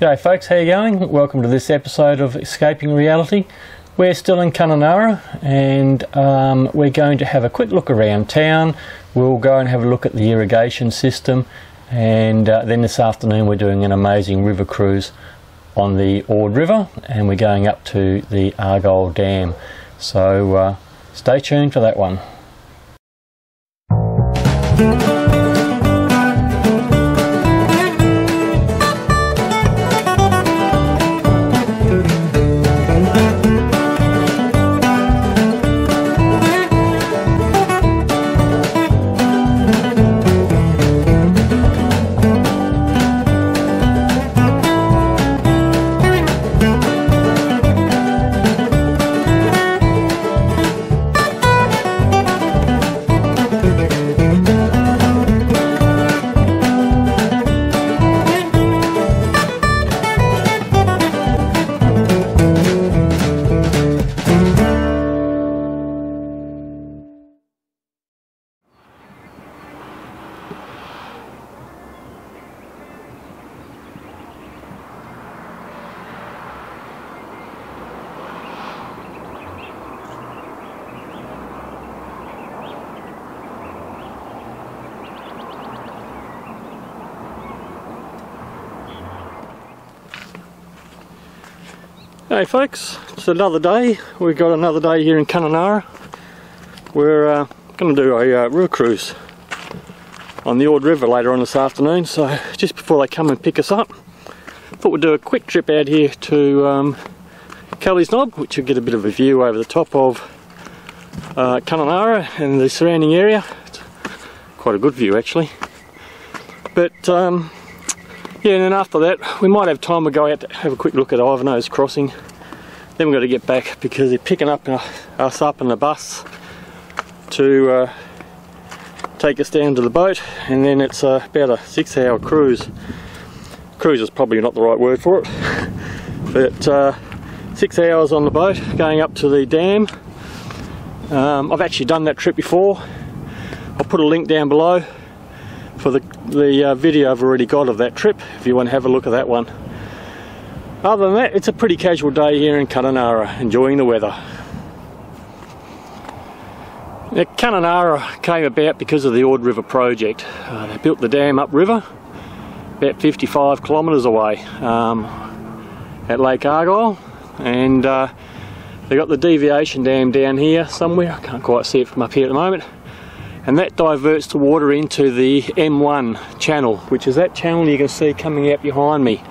G'day folks, how are you going? Welcome to this episode of Escaping Reality. We're still in Kununurra and um, we're going to have a quick look around town. We'll go and have a look at the irrigation system and uh, then this afternoon we're doing an amazing river cruise on the Ord River and we're going up to the Argyle Dam. So uh, stay tuned for that one. Hey folks, it's another day. We've got another day here in Kununurra. We're uh, going to do a uh, river cruise on the Ord River later on this afternoon. So just before they come and pick us up, thought we'd do a quick trip out here to um, Kelly's Knob, which will get a bit of a view over the top of uh, and the surrounding area. It's quite a good view actually. But um, yeah, and then after that, we might have time to go out to have a quick look at Ivanhoe's Crossing. Then we've got to get back because they're picking up uh, us up in the bus to uh, take us down to the boat, and then it's uh, about a six-hour cruise. Cruise is probably not the right word for it, but uh, six hours on the boat going up to the dam. Um, I've actually done that trip before. I'll put a link down below for the, the uh, video I've already got of that trip if you want to have a look at that one. Other than that, it's a pretty casual day here in Kununurra, enjoying the weather. Now, Kununurra came about because of the Ord River project. Uh, they built the dam upriver, about 55 kilometres away um, at Lake Argyle, and uh, they got the deviation dam down here somewhere. I can't quite see it from up here at the moment and that diverts the water into the M1 channel which is that channel you can see coming out behind me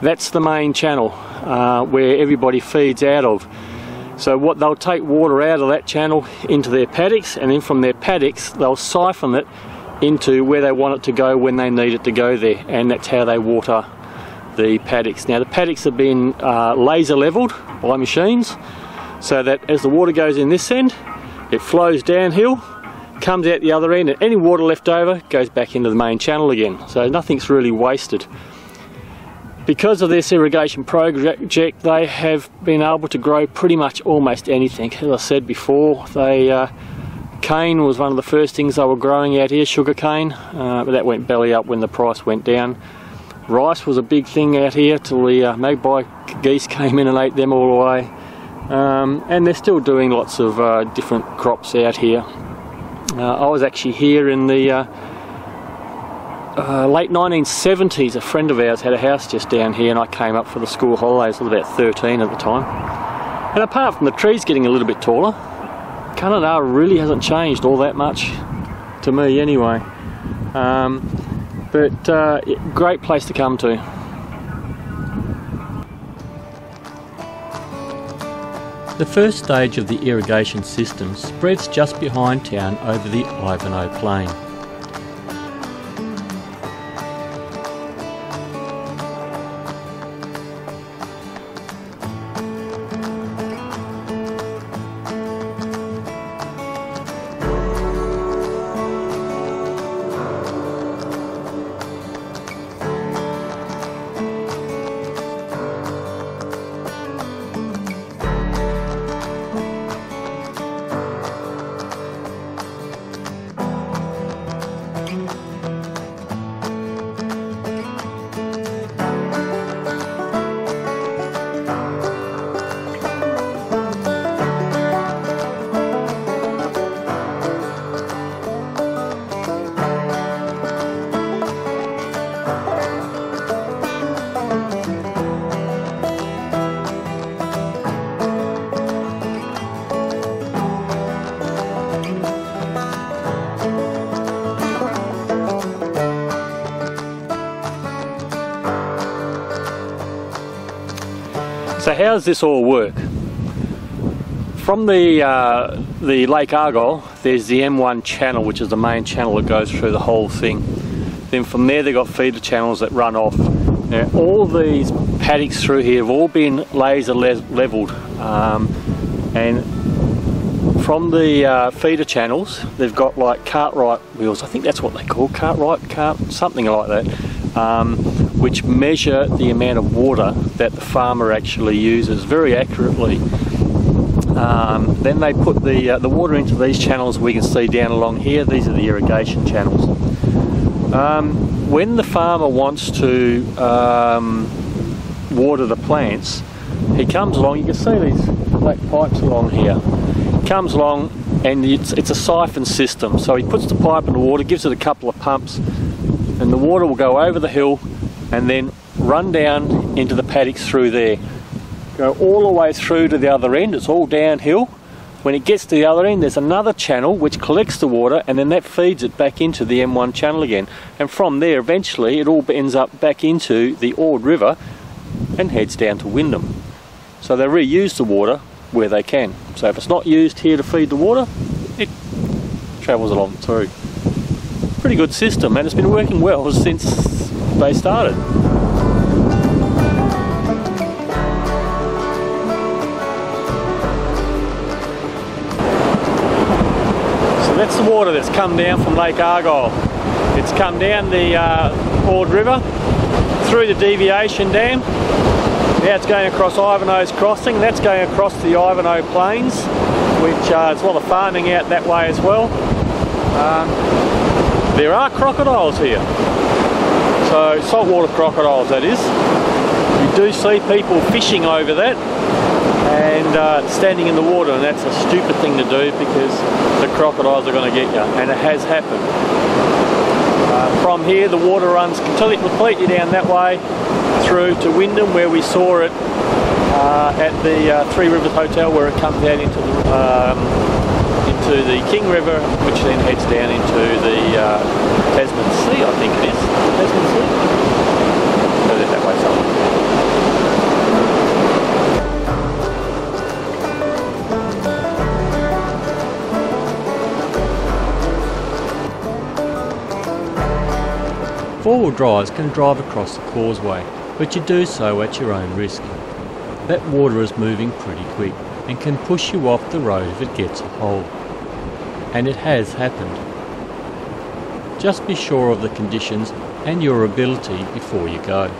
that's the main channel uh, where everybody feeds out of so what they'll take water out of that channel into their paddocks and then from their paddocks they'll siphon it into where they want it to go when they need it to go there and that's how they water the paddocks. Now the paddocks have been uh, laser leveled by machines so that as the water goes in this end it flows downhill comes out the other end and any water left over goes back into the main channel again. So nothing's really wasted. Because of this irrigation project they have been able to grow pretty much almost anything. As I said before they uh, cane was one of the first things they were growing out here sugar cane. Uh, but that went belly up when the price went down. Rice was a big thing out here till the uh, magpie geese came in and ate them all away. Um, and they're still doing lots of uh, different crops out here I was actually here in the uh, uh, late 1970s. A friend of ours had a house just down here and I came up for the school holidays. I was about 13 at the time. And apart from the trees getting a little bit taller, Kununurra really hasn't changed all that much to me anyway. Um, but uh, great place to come to. The first stage of the irrigation system spreads just behind town over the Ivanhoe Plain. How does this all work? From the uh, the Lake Argyle, there's the M1 channel, which is the main channel that goes through the whole thing. Then from there they've got feeder channels that run off. Now all these paddocks through here have all been laser le levelled um, and from the uh, feeder channels they've got like Cartwright wheels, I think that's what they call Cartwright, cart, something like that, um, which measure the amount of water that the farmer actually uses very accurately. Um, then they put the, uh, the water into these channels we can see down along here, these are the irrigation channels. Um, when the farmer wants to um, water the plants, he comes along, you can see these black pipes along here. He comes along and it's, it's a siphon system. So he puts the pipe in the water, gives it a couple of pumps, and the water will go over the hill and then run down into the paddocks through there. Go all the way through to the other end, it's all downhill, when it gets to the other end, there's another channel which collects the water and then that feeds it back into the M1 channel again. And from there, eventually, it all ends up back into the Ord River and heads down to Wyndham. So they reuse the water where they can. So if it's not used here to feed the water, it travels along through. Pretty good system and it's been working well since they started. So that's the water that's come down from Lake Argyle. It's come down the uh, Ord River through the deviation dam. Now it's going across Ivanhoe's Crossing. That's going across the Ivanhoe Plains, which uh, is a lot of farming out that way as well. Um, there are crocodiles here. So saltwater crocodiles that is. You do see people fishing over that and uh, standing in the water and that's a stupid thing to do because the crocodiles are going to get you and it has happened. Uh, from here the water runs completely down that way through to Wyndham where we saw it uh, at the uh, Three Rivers Hotel where it comes out into the, um, into the King River which then heads down into the uh, Tasman Sea I think it is. Tasman Sea? that way somewhere. Four-wheel drives can drive across the causeway, but you do so at your own risk. That water is moving pretty quick and can push you off the road if it gets a hold. And it has happened. Just be sure of the conditions and your ability before you go.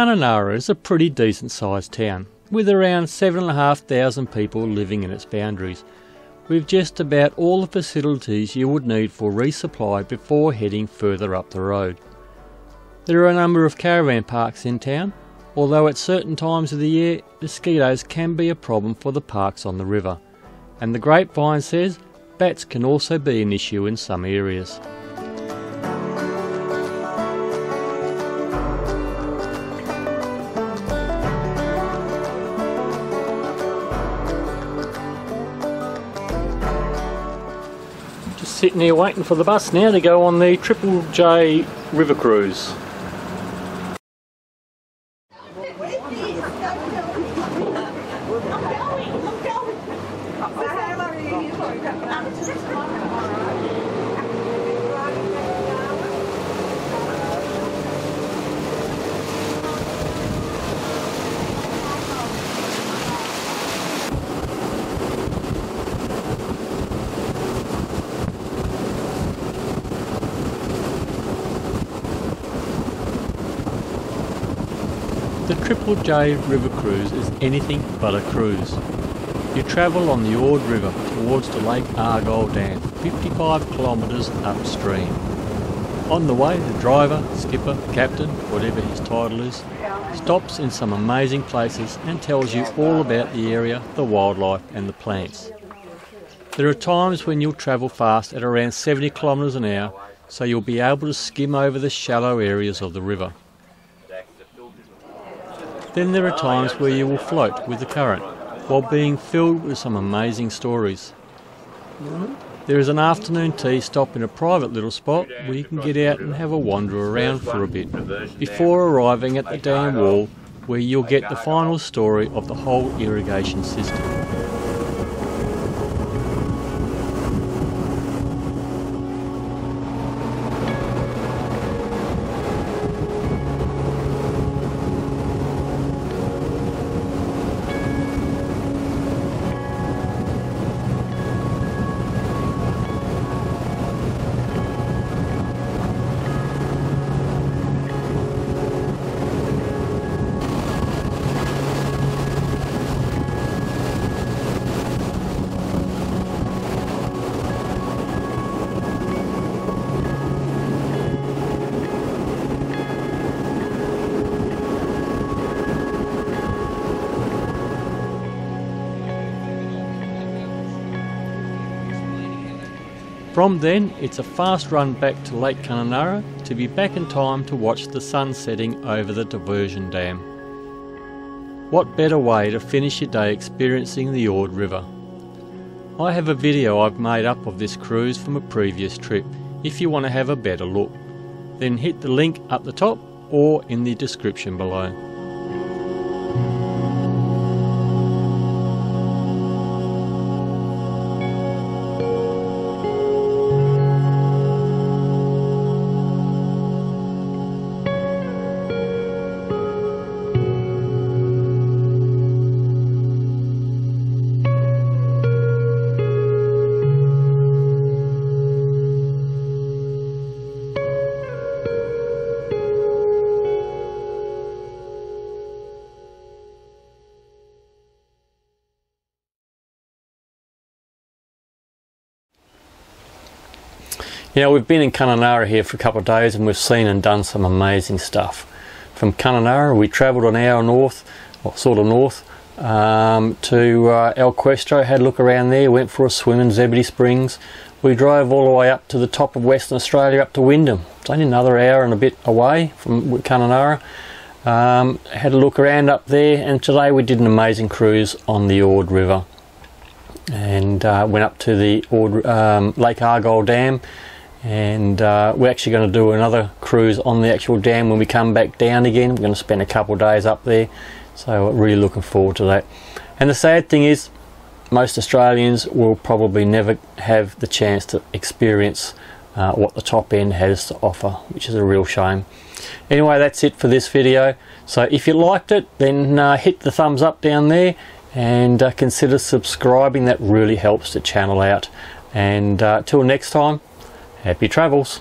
Kununurra is a pretty decent sized town, with around 7,500 people living in its boundaries, with just about all the facilities you would need for resupply before heading further up the road. There are a number of caravan parks in town, although at certain times of the year mosquitoes can be a problem for the parks on the river, and the grapevine says bats can also be an issue in some areas. Sitting here waiting for the bus now to go on the Triple J River Cruise. Triple J River Cruise is anything but a cruise. You travel on the Ord River towards the Lake Argyle Dam, 55 kilometres upstream. On the way, the driver, skipper, captain, whatever his title is, stops in some amazing places and tells you all about the area, the wildlife and the plants. There are times when you'll travel fast at around 70 kilometres an hour, so you'll be able to skim over the shallow areas of the river. Then there are times where you will float with the current while being filled with some amazing stories. There is an afternoon tea stop in a private little spot where you can get out and have a wander around for a bit before arriving at the dam wall where you'll get the final story of the whole irrigation system. From then, it's a fast run back to Lake Kununurra to be back in time to watch the sun setting over the diversion dam. What better way to finish your day experiencing the Ord River? I have a video I've made up of this cruise from a previous trip if you want to have a better look. Then hit the link up the top or in the description below. You know, we've been in Kununurra here for a couple of days and we've seen and done some amazing stuff. From Kununurra, we travelled an hour north, or sort of north, um, to uh, El Questro, had a look around there, went for a swim in Zebedee Springs. We drove all the way up to the top of Western Australia, up to Wyndham. It's only another hour and a bit away from Kununurra. Um, had a look around up there, and today we did an amazing cruise on the Ord River. And uh, went up to the Ord, um, Lake Argyle Dam and uh, we're actually going to do another cruise on the actual dam when we come back down again. We're going to spend a couple of days up there, so really looking forward to that. And the sad thing is, most Australians will probably never have the chance to experience uh, what the top end has to offer, which is a real shame. Anyway, that's it for this video. So if you liked it, then uh, hit the thumbs up down there and uh, consider subscribing. That really helps the channel out. And uh, till next time, Happy travels!